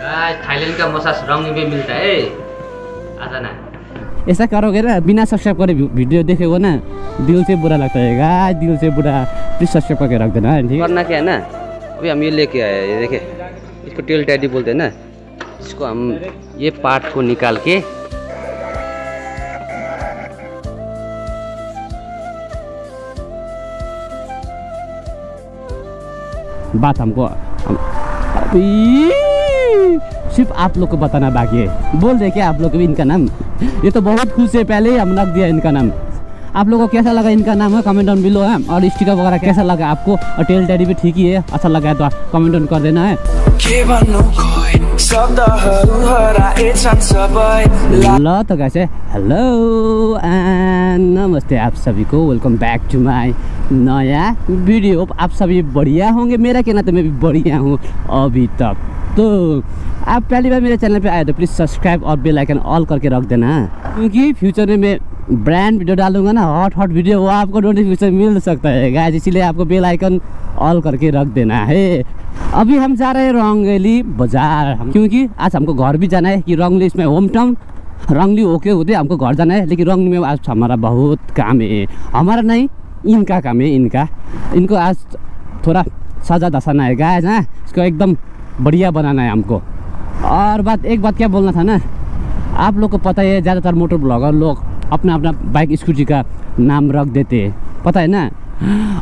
Thailand का massage रंग में मिलता है। आजा ना। ऐसा करोगे ना बिना सब्सक्राइब करे वीडियो देखेगा ना दिल से बुरा लगता है। गाइस दिल से बुरा। प्लीज़ सब्सक्राइब करके रख देना ठीक है? करना क्या है ना? अभी हम ये लेके आए ये देखे। इसको टेल टैडी बोलते हैं ना। इसको हम ये पार्ट को निकाल के बात हमको हम, अभी सिर्फ़ आप लोग को बताना बाकी है। बोल दे क्या आप लोग भी इनका नाम। ये तो बहुत खुश है, पहले ही हम रख दिया इनका नाम। आप लोगों को कैसा लगा इनका नाम? है कमेंट ऑन बिलो है? और स्टिकर वगैरह कैसा लगा? आपको और टेल डैडी भी ठीक ही है? अच्छा लगा है तो कमेंट डाउन कर देना, है? के भन्नु खोइ शब्दहरू हराएछन् सबै ल तो कैसे? हेलो एंड नमस्ते आप सभी को। वेलकम बैक टू माय नया वीडियो आप सभी बढ़िया होंगे? मेरा कहना तो मैं भी बढ़िया हूँ। अभी तक। तो आप पहली बार मेरे चैनल पे आए तो प्लीज़ सब्सक्राइब और बेल आइकन ऑल करके रख देना। क्योंकि फ्यूचर में मैं ब्रांड वीडियो डालूँगा ना हॉट हॉट वीडियो वो आपको नोटिफिकेशन मिल सकता है गाइस इसीलिए आपको बेल आइकन ऑल करके रख देना है। अभी हम जा रहे हैं रंगली बाज़ार क्योंकि आज हमको घर भी जाना है, कि रंगली इसमें होम टाउन रंगली होके होते, हमको घर जाना है, लेकिन रंगली में आज हमारा बहुत काम है। हमारा नहीं, इनका काम है, इनका। इनको आज थोड़ा सजा धसाना है गाय हाँ इसको एकदम बढ़िया बनाना है हमको। और बात, एक बात क्या बोलना था ना? आप लोग को पता है, ज़्यादातर मोटर ब्लॉगर लोग अपना अपना बाइक स्कूटी का नाम रख देते हैं। पता है ना?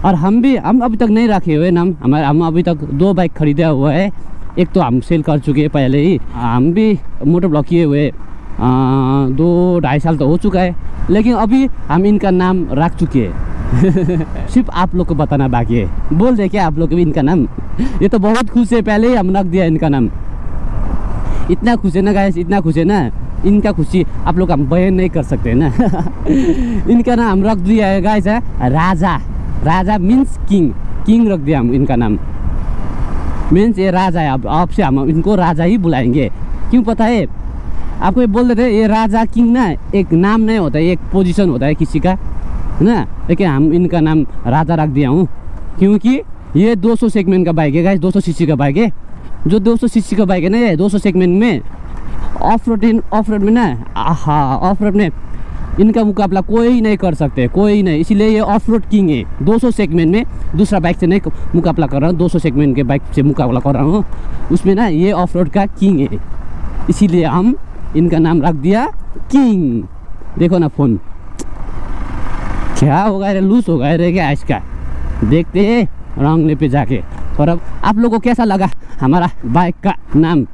और हम भी, हम अभी तक नहीं रखे हुए नाम। हमारे हम अभी तक दो बाइक खरीदा हुआ है। एक तो हम सेल कर चुके हैं पहले ही। हम भी मोटर ब्लॉक किए हुए दो ढाई साल तो हो चुका है। लेकिन अभी हम इनका नाम रख चुके हैं। सिर्फ़ आप लोग को बताना बाकी है। बोल दे क्या आप लोग भी इनका नाम? ये तो बहुत खुश है, पहले ही हम रख दिया इनका नाम। इतना खुश है ना गाइस इतना खुश है ना? इनका खुशी आप लोग हम बयान नहीं कर सकते ना? इनका नाम हम रख दिया है गाइस है? राजा। राजा मीन्स किंग किंग रख दिया हम इनका नाम। मीन्स ये राजा है। अब अब से हम इनको राजा ही बुलाएँगे। क्यों पता है? आपको ये बोल देते ये राजा किंग ना, एक नाम नहीं होता है एक पोजीशन होता है किसी का। ना? लेकिन हम इनका नाम राजा रख दिया हूँ। क्योंकि ये 200 सेगमेंट का बाइक है गाइस 200 सीसी का बाइक है। जो 200 सीसी का बाइक है ना, ये 200 सेगमेंट में off road in off road में ना, आहा ऑफ़ रोड में इनका मुकाबला कोई नहीं कर सकते, कोई नहीं। इसीलिए ये ऑफ़ रोड किंग है 200 सेगमेंट में दूसरा बाइक से नहीं मुकाबला कर रहा हूँ 200 सेगमेंट के बाइक से मुकाबला कर रहा हूँ। उसमें ना ये ऑफ़ रोड का किंग है। इसीलिए हम इनका नाम रख दिया किंग देखो ना फ़ोन क्या होगा रे? लूज होगा रे क्या इसका? देखते हैं रंगले पे जाके। और अब आप लोगों को कैसा लगा? हमारा बाइक का नाम?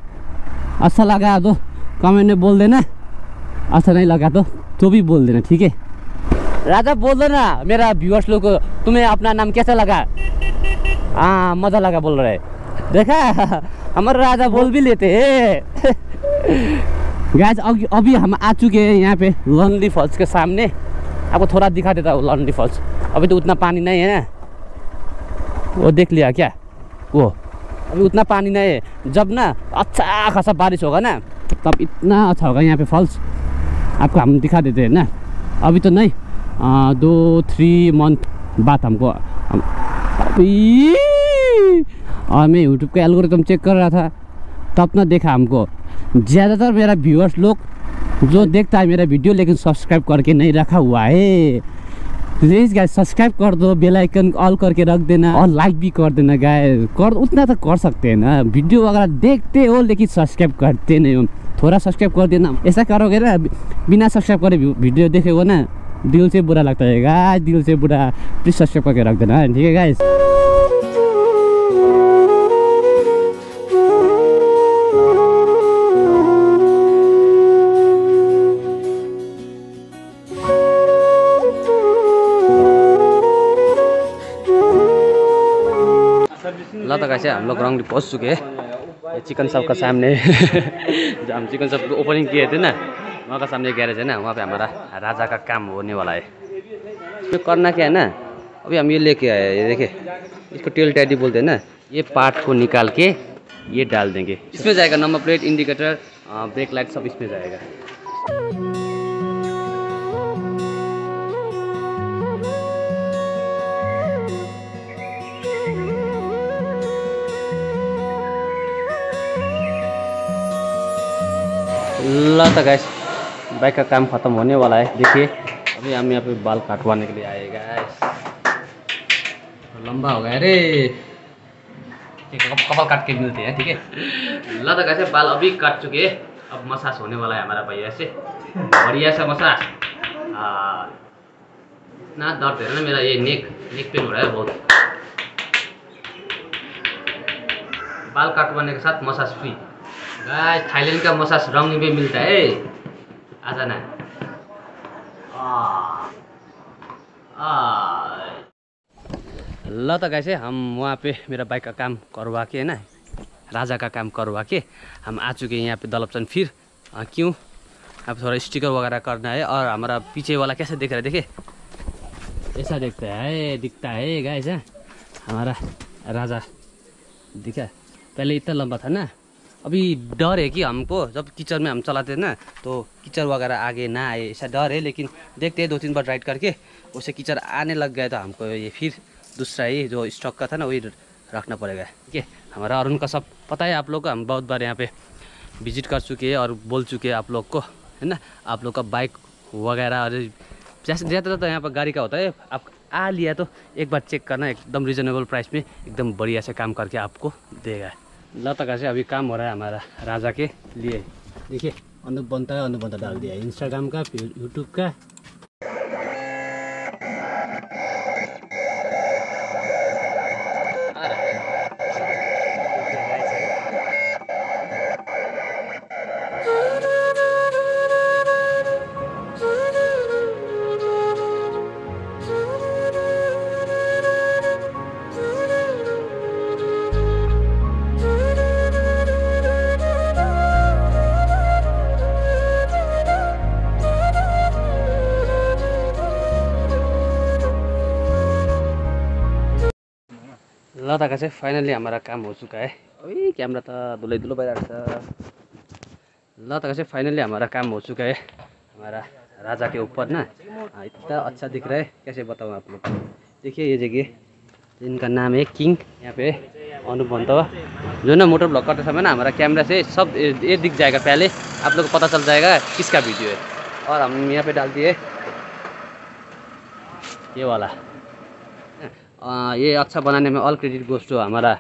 अच्छा लगा तो कमेंट में बोल देना। अच्छा नहीं लगा तो तो भी बोल देना, ठीक है? राजा, बोल दो ना मेरा व्यूअर्स लोग तुम्हें अपना नाम कैसा लगा? हाँ मज़ा लगा बोल रहे। देखा? हमारे राजा बोल भी लेते हैं। गाइस अभी अभी हम आ चुके हैं यहाँ पे लॉन्ली फॉल्स के सामने। आपको थोड़ा दिखा देता हूँ लॉन्ली फॉल्स अभी तो उतना पानी नहीं है ना। वो देख लिया क्या? वो। अभी उतना पानी नहीं है। जब ना अच्छा खासा बारिश होगा ना तब इतना अच्छा होगा यहाँ पे फॉल्स आपको हम दिखा देते हैं ना। अभी तो नहीं। आ, दो थ्री मंथ बाद हमको हम, अभी और मैं यूट्यूब का एल्गोरिथम चेक कर रहा था। तब ना देखा हमको। ज़्यादातर मेरा व्यूअर्स लोग जो देखता है मेरा वीडियो लेकिन सब्सक्राइब करके नहीं रखा हुआ है। प्लीज़ गाय सब्सक्राइब कर दो बेल आइकन ऑल करके रख देना और लाइक भी कर देना गाय कर उतना तो कर सकते हैं ना। वीडियो वगैरह देखते हो लेकिन सब्सक्राइब करते नहीं हो थोड़ा सब्सक्राइब कर देना। ऐसा करोगे ना बिना सब्सक्राइब करे वीडियो देखेगा ना दिल से बुरा लगता है। गाय दिल से बुरा प्लीज़ सब्सक्राइब करके रख देना। ठीक है गाइस ल त कैसे हम लोग रंगली पहुँच चुके हैं चिकन शॉप का सामने। हम चिकन को ना वहाँ का सामने गैरेज है ना वहाँ पे हमारा राजा का काम होने वाला है करना क्या है ना अभी हम ये लेके आए। हैं, ये देखे। इसको टेल टैडी बोलते हैं ना ये पार्ट को निकाल के? ये डाल देंगे इसमें जाएगा। Number plate indicator brake light सब इसमें जाएगा। ल त गैस बाइक का काम खत्म होने वाला है। देखिए, अभी हम यहाँ पे बाल काटवाने के लिए आए गैस लंबा हो गया। रे ठीक कपाल काट के मिलते हैं, ठीक है? ल त गैस बाल अभी काट चुके अब मसाज होने वाला है हमारा भैया से। बढ़िया सा मसाज। हाँ। ना दर्द है ना मेरा, ये नेक नेक पेन हो रहा है बहुत। बाल काटवाने के साथ मसाज फ्री गाइस थाईलैंड का मसाज रंग भी मिलता है आजा ना। आ, आ। ल त गाइस हम वहाँ पे मेरा बाइक का काम करवा के है ना राजा का काम करवा के हम आ चुके हैं यहाँ पे दलपचंद फिर। क्यों? अब थोड़ा स्टिकर वगैरह करना है और हमारा पीछे वाला कैसे दिख रहा है देखे? ऐसा दिखता है दिखता है गाइस है। हमारा राजा दिखा पहले इतना लंबा था ना। अभी डर है कि हमको, जब कीचड़ में हम चलाते ना तो कीचड़ वगैरह आगे ना आए, ऐसा डर है, लेकिन देखते हैं दो तीन बार राइड करके उससे कीचड़ आने लग गया तो हमको ये फिर दूसरा ही जो स्टॉक का था ना, वही रखना पड़ेगा। ठीक है, हमारा और उनका सब पता है आप लोग को, हम बहुत बार यहाँ पे विज़िट कर चुके हैं और बोल चुके हैं आप लोग को, है ना? आप लोग का बाइक वगैरह और जैसे ज़्यादातर तो यहाँ पर गाड़ी का होता है। आप आ लिया तो एक बार चेक करना, एकदम रिजनेबल प्राइस में, एकदम बढ़िया से काम करके आपको देगा। ल त से अभी काम हो रहा है हमारा। राजा के लिए। देखिए अनुप बनता डाल दिया। इंस्टाग्राम का यूट्यूब का। ल त चाहिँ फाइनली हमारा काम हो चुका है। अभी कैमरा तो धुलै धुलो भइरहेको छ। ल त चाहिँ फाइनली हमारा काम हो चुका है। हमारा राजा के इतना अच्छा दिख रहा है कैसे बताऊँ आप लोग देखिए ये जगह इनका नाम है किंग यहाँ पे भंतवा जो ना मोटर ब्लॉग करते समय ना हमारा कैमरा से सब ये दिख जाएगा पहले। आप लोग को पता चल जाएगा किसका वीडियो है। और हम यहाँ पे डाल दिए। ये वाला। ये अच्छा बनाने में ऑल क्रेडिट गोज टू हमारा।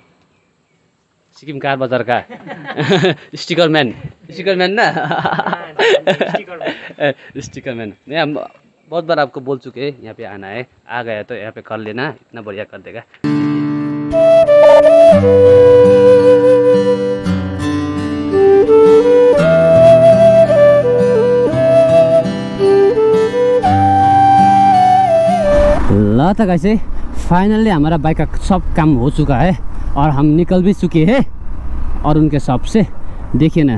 सिक्किम कार बाजार का स्टिकर मैन स्टिकर मैन ना? स्टिकर मैन नहीं हम बहुत बार आपको बोल चुके हैं यहाँ पे आना है। आ गया तो यहाँ पे कर लेना इतना बढ़िया कर देगा। ल त कैसे फाइनली हमारा बाइक का सब काम हो चुका है और हम निकल भी चुके हैं और उनके शॉप से। देखिए ना,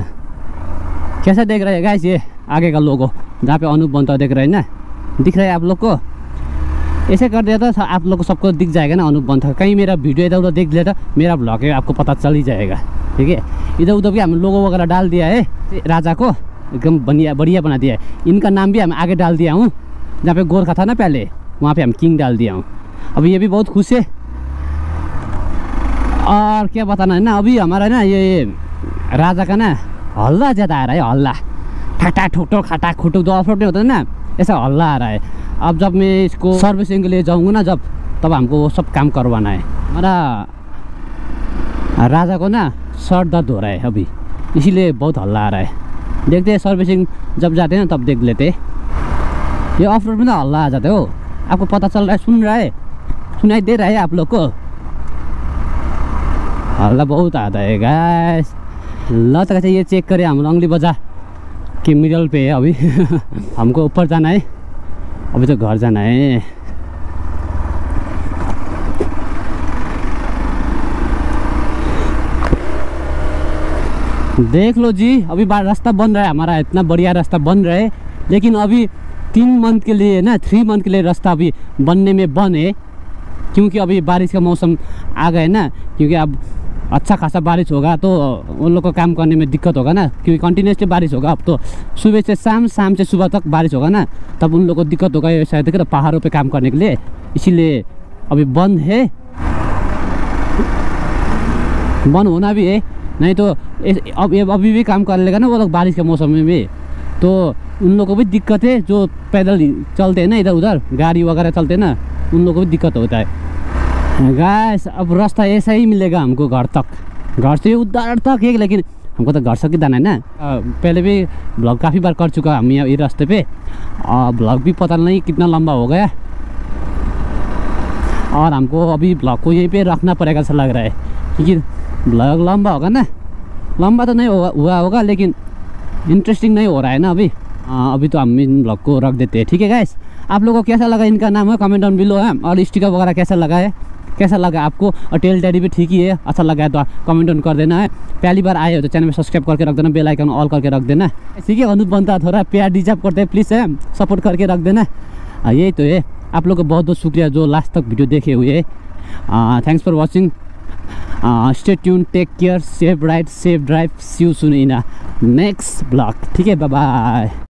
कैसा देख रहे हैं गाइस ये आगे का लोगो जहाँ पे अनूप बनता देख रहे हैं ना? दिख रहा है आप लोग को? ऐसे कर दिया तो आप लोग को सबको दिख जाएगा ना अनूप बनता कहीं मेरा वीडियो इधर उधर देख लिया तो मेरा ब्लॉग है, आपको पता चल ही जाएगा। ठीक है? इधर उधर भी हम लोगो वगैरह डाल दिया है, राजा को। एकदम बढ़िया बढ़िया बना दिया है। इनका नाम भी हम आगे डाल दिया हूँ, जहाँ पे गोरखा था ना पहले, वहाँ पे हम किंग डाल दिया हूँ। अभी ये भी बहुत खुश है। और क्या बताना है ना, अभी हमारा ना ये राजा का ना हल्ला ज़्यादा आ रहा है हल्ला। ठटा ठुटो, खटा खुटो जो ऑफ़ रोड नहीं होता ना, ऐसा हल्ला आ रहा है। अब जब मैं इसको सर्विसिंग के लिए जाऊँगा ना, जब, तब हमको वो सब काम करवाना है। हमारा राजा को ना सर दर्द हो रहा है अभी, इसीलिए बहुत हल्ला आ रहा है। देखते हैं सर्विसिंग जब जाते हैं ना, तब देख लेते ये ऑफ़ रोड में ना हल्ला आ जाते हो आपको पता चल रहा है, सुन रहा है। सुनाई दे रहा है आप लोग को हल्ला बहुत आता है गैस ल ये चेक करें हम रंगली बाज़ार के मिडल पे है अभी हमको ऊपर जाना है अभी तो घर जाना है देख लो जी, अभी रास्ता बन रहा है, हमारा इतना बढ़िया रास्ता बन रहा है। लेकिन अभी तीन मंथ के लिए ना थ्री मंथ के लिए रास्ता अभी बनने में बन है। क्योंकि अभी बारिश का मौसम आ गए ना, क्योंकि अब अच्छा खासा बारिश होगा तो उन लोग को काम करने में दिक्कत होगा ना, क्योंकि कंटिन्यूसली बारिश होगा अब तो। सुबह से शाम शाम से सुबह तक बारिश होगा ना, तब उन लोग को दिक्कत होगा ये शायद कि पहाड़ों पे काम करने के लिए। इसीलिए अभी बंद है। बंद होना भी है, नहीं तो अब अभी भी काम कर लेगा ना वो लोग बारिश के मौसम में भी। तो उन लोगों को भी दिक्कत है, जो पैदल चलते हैं ना इधर उधर गाड़ी वगैरह चलते हैं ना, उन लोगों को भी दिक्कत होता है। गैस अब रास्ता ऐसा ही मिलेगा हमको घर तक। घर से उधर तक है, लेकिन हमको तो घर तक जाना है ना। पहले भी ब्लॉग काफ़ी बार कर चुका हम यहाँ ये रास्ते पे। ब्लॉग भी पता नहीं कितना लंबा हो गया। और हमको अभी ब्लॉग को यहीं पे रखना पड़ेगा ऐसा लग रहा है। क्योंकि ब्लॉग लंबा होगा ना। लंबा तो नहीं होगा, हुआ होगा, लेकिन इंटरेस्टिंग नहीं हो रहा है ना अभी। हाँ अभी तो हम इन ब्लॉग को रख देते हैं, ठीक है गैस आप लोगों को कैसा लगा? इनका नाम है कमेंट डाउन बिलो है। और स्टिकर वगैरह कैसा लगा है? कैसा लगा आपको? और टेल टैडी भी ठीक ही है। अच्छा लगा है तो कमेंट डाउन कर देना है। पहली बार आए हो तो चैनल में सब्सक्राइब करके रख देना बेल आइकन ऑल करके रख देना। ठीक है अनुप बनता थोड़ा प्यार डिजर्व करते हैं प्लीज़ है। सपोर्ट करके रख देना। हाँ, यही तो है। आप लोग को बहुत बहुत शुक्रिया जो लास्ट तक वीडियो देखे हुए thanks for watching stay tune take care safe ride safe drive see you soon in next blog ठीक है बाय